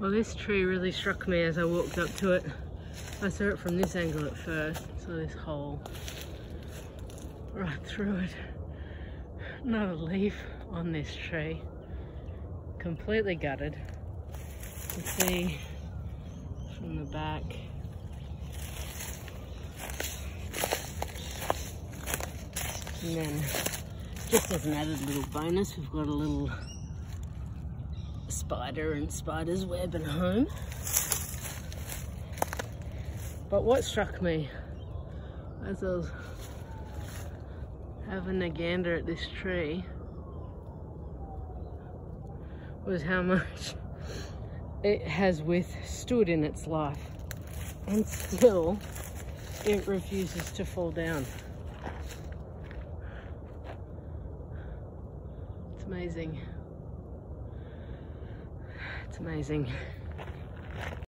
Well, this tree really struck me as I walked up to it. I saw it from this angle at first, saw this hole right through it. Not a leaf on this tree. Completely gutted. You see from the back. And then, just as an added little bonus, we've got a little spider and spider's web and home. But what struck me as I was having a gander at this tree was how much it has withstood in its life and still it refuses to fall down. It's amazing. It's amazing.